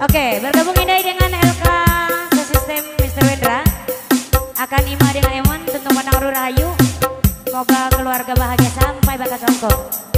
Oke, bergabung Indai dengan LK Sistem Mr. Wendra akan Ima dengan Eman, tentu menang Rahayu semoga keluarga bahagia sampai bakas songkok